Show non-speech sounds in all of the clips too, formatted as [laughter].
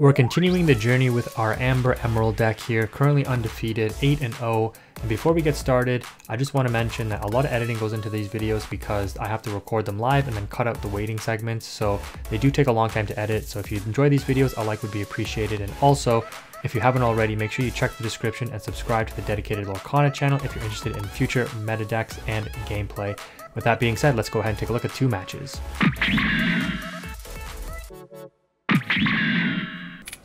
We're continuing the journey with our Amber Emerald deck here, currently undefeated, 8 and 0. And before we get started, I just want to mention that a lot of editing goes into these videos because I have to record them live and then cut out the waiting segments. So they do take a long time to edit. So if you enjoy these videos, a like would be appreciated. And also, if you haven't already, make sure you check the description and subscribe to the dedicated Lorcana channel if you're interested in future meta decks and gameplay. With that being said, let's go ahead and take a look at two matches.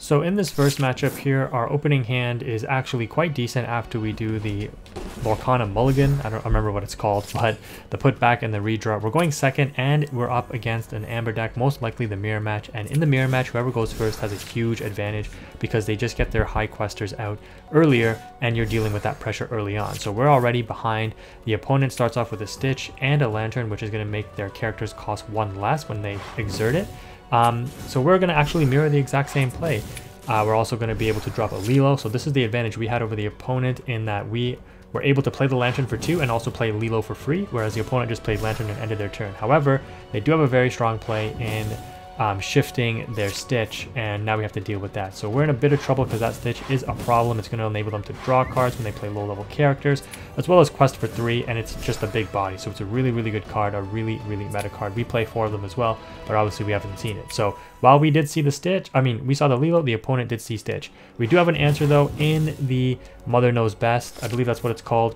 So in this first matchup here, our opening hand is actually quite decent after we do the Lorcana Mulligan. I don't remember what it's called, [laughs] but the put back and the redraw. We're going second and we're up against an Amber deck, most likely the mirror match. And in the mirror match, whoever goes first has a huge advantage because they just get their high questers out earlier and you're dealing with that pressure early on. So we're already behind. The opponent starts off with a Stitch and a Lantern, which is going to make their characters cost one less when they exert it. Um, so we're going to actually mirror the exact same play. Uh, we're also going to be able to drop a Lilo. So this is the advantage we had over the opponent in that we were able to play the Lantern for two and also play Lilo for free, whereas the opponent just played Lantern and ended their turn. However, they do have a very strong play in um, shifting their Stitch, and now we have to deal with that. So we're in a bit of trouble because that Stitch is a problem. It's going to enable them to draw cards when they play low-level characters, as well as Quest for 3, and it's just a big body. So it's a really, really good card, a really, really meta card. We play four of them as well, but obviously we haven't seen it. So while we did see the Stitch, I mean, we saw the Lilo, the opponent did see Stitch. We do have an answer, though, in the Mother Knows Best. I believe that's what it's called.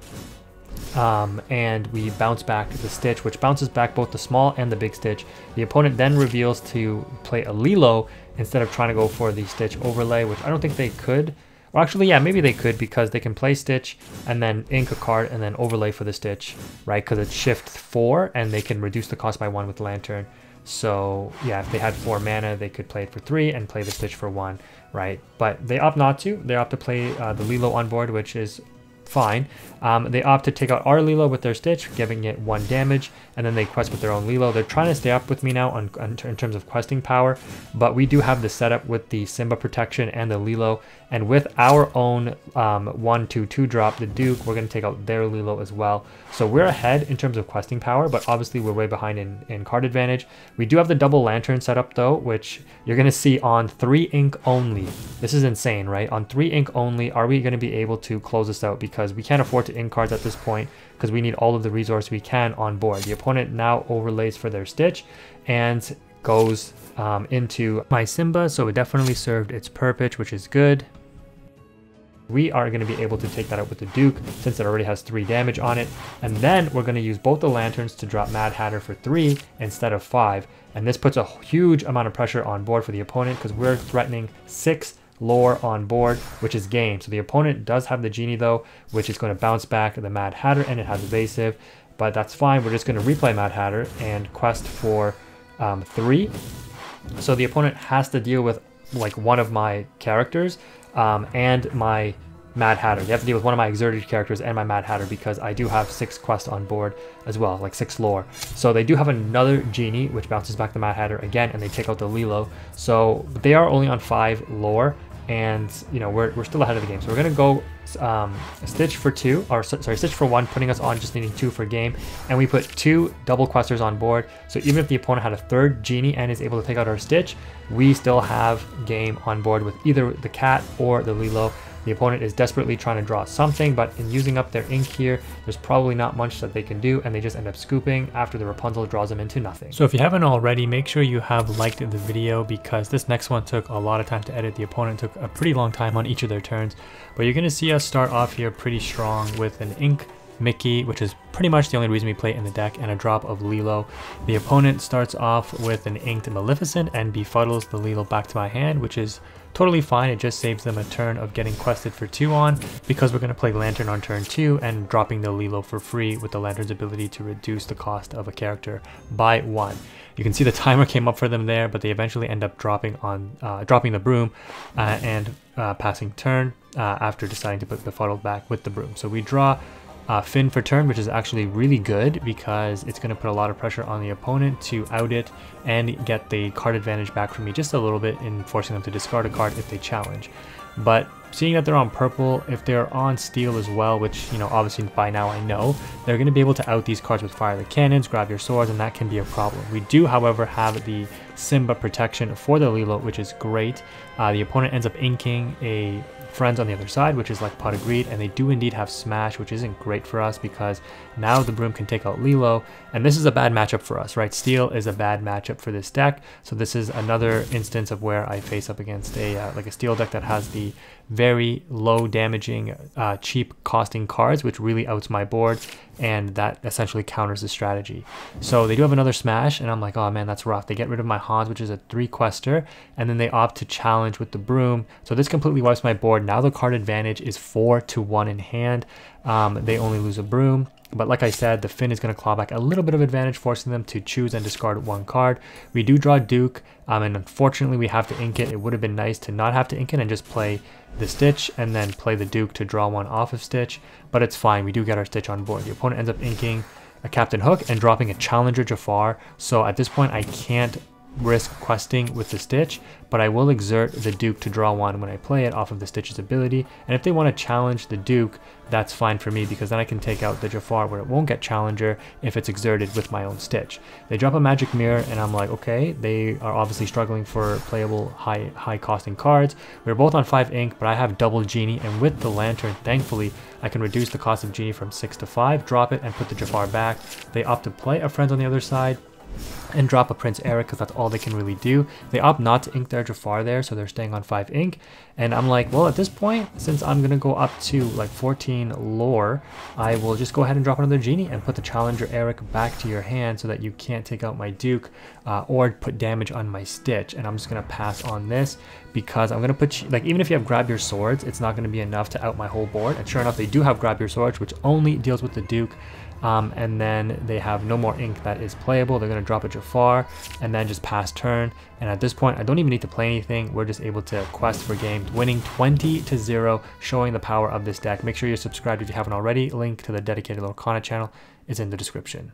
Um, and we bounce back the Stitch, which bounces back both the small and the big Stitch. The opponent then reveals to play a Lilo instead of trying to go for the Stitch overlay, which I don't think they could. Or actually, yeah, maybe they could because they can play Stitch and then ink a card and then overlay for the Stitch, right? Because it's shift 4 and they can reduce the cost by 1 with Lantern. So yeah, if they had 4 mana, they could play it for 3 and play the Stitch for 1, right? But they opt not to. They opt to play uh, the Lilo on board, which is fine. Um, they opt to take out our Lilo with their Stitch, giving it one damage, and then they quest with their own Lilo. They're trying to stay up with me now on, on, in terms of questing power, but we do have the setup with the Simba protection and the Lilo, and with our own um, 1 2 2 drop, the Duke, we're going to take out their Lilo as well. So we're ahead in terms of questing power, but obviously we're way behind in, in card advantage. We do have the double lantern setup though, which you're going to see on 3 ink only. This is insane, right? On 3 ink only, are we going to be able to close this out? Because we can't afford to ink cards at this point because we need all of the resource we can on board. The opponent now overlays for their Stitch and goes um, into my Simba, so it definitely served its purpose, which is good we are going to be able to take that out with the Duke since it already has 3 damage on it. And then we're going to use both the Lanterns to drop Mad Hatter for 3 instead of 5. And this puts a huge amount of pressure on board for the opponent because we're threatening 6 lore on board, which is game. So the opponent does have the Genie though, which is going to bounce back the Mad Hatter and it has evasive. But that's fine. We're just going to replay Mad Hatter and quest for um, 3. So the opponent has to deal with like one of my characters um, and my Mad Hatter. They have to deal with one of my exerted characters and my Mad Hatter because I do have six quests on board as well, like six lore. So they do have another Genie, which bounces back the Mad Hatter again, and they take out the Lilo. So they are only on five lore, and you know we're, we're still ahead of the game. So we're gonna go um, Stitch for two, or sorry, Stitch for one, putting us on just needing two for game, and we put two double questers on board. So even if the opponent had a third Genie and is able to take out our Stitch, we still have game on board with either the cat or the Lilo. The opponent is desperately trying to draw something, but in using up their ink here, there's probably not much that they can do, and they just end up scooping after the Rapunzel draws them into nothing. So if you haven't already, make sure you have liked the video because this next one took a lot of time to edit. The opponent took a pretty long time on each of their turns, but you're to see us start off here pretty strong with an ink Mickey, which is pretty much the only reason we play in the deck, and a drop of Lilo. The opponent starts off with an inked Maleficent and befuddles the Lilo back to my hand, which is totally fine. It just saves them a turn of getting quested for 2 on because we're going to play Lantern on turn 2 and dropping the Lilo for free with the Lantern's ability to reduce the cost of a character by 1. You can see the [laughs] timer came up for them there, but they eventually end up dropping on uh, dropping the broom uh, and uh, passing turn uh, after deciding to put Befuddle back with the broom. So we draw uh, Finn for turn, which is actually really good because it's going to put a lot of pressure on the opponent to out it and get the card advantage back from me just a little bit in forcing them to discard a card if they challenge. but seeing that they're on purple, if they're on steel as well, which, you know, obviously by now I know, they're going to be able to out these cards with Fire the Cannons, grab your swords, and that can be a problem. We do, however, have the Simba protection for the Lilo, which is great. Uh, the opponent ends up inking a friends on the other side, which is like Pot of Greed, and they do indeed have Smash, which isn't great for us because now the Broom can take out Lilo, and this is a bad matchup for us, right? Steel is a bad matchup for this deck, so this is another instance of where I face up against a uh, like a Steel deck that has the very low damaging, uh, cheap costing cards, which really outs my board, and that essentially counters the strategy. So they do have another smash, and I'm like, oh man, that's rough. They get rid of my Hans, which is a three quester, and then they opt to challenge with the broom. So this completely wipes my board. Now the card advantage is four to one in hand. Um, they only lose a broom. But like I said, the Finn is going to claw back a little bit of advantage, forcing them to choose and discard one card. We do draw Duke, um, and unfortunately we have to ink it. It would have been nice to not have to ink it and just play the Stitch and then play the Duke to draw one off of Stitch, but it's fine. We do get our Stitch on board. The opponent ends up inking a Captain Hook and dropping a Challenger Jafar, so at this point I can't risk questing with the Stitch, but I will exert the Duke to draw one when I play it off of the Stitch's ability. And if they want to challenge the Duke, that's fine for me because then I can take out the Jafar where it won't get Challenger if it's exerted with my own Stitch. They drop a Magic Mirror and I'm like, okay, they are obviously struggling for playable high high costing cards. We're both on 5 ink, but I have double Genie and with the Lantern, thankfully, I can reduce the cost of Genie from 6 to 5, drop it and put the Jafar back. They opt to play a Friend on the other side, and drop a Prince Eric because that's all they can really do. They opt not to ink their Jafar there, so they're staying on 5 ink. And I'm like, well, at this point, since I'm going to go up to like 14 lore, I will just go ahead and drop another Genie and put the Challenger Eric back to your hand so that you can't take out my Duke uh, or put damage on my Stitch. And I'm just going to pass on this because I'm going to put, like, even if you have Grab Your Swords, it's not going to be enough to out my whole board. And sure enough, they do have Grab Your Swords, which only deals with the Duke. Um, and then they have no more ink that is playable. They're going to drop a Jafar and then just pass turn. And at this point, I don't even need to play anything. We're just able to quest for games, winning 20 to 0, showing the power of this deck. Make sure you're subscribed if you haven't already. Link to the dedicated Lorcana channel is in the description.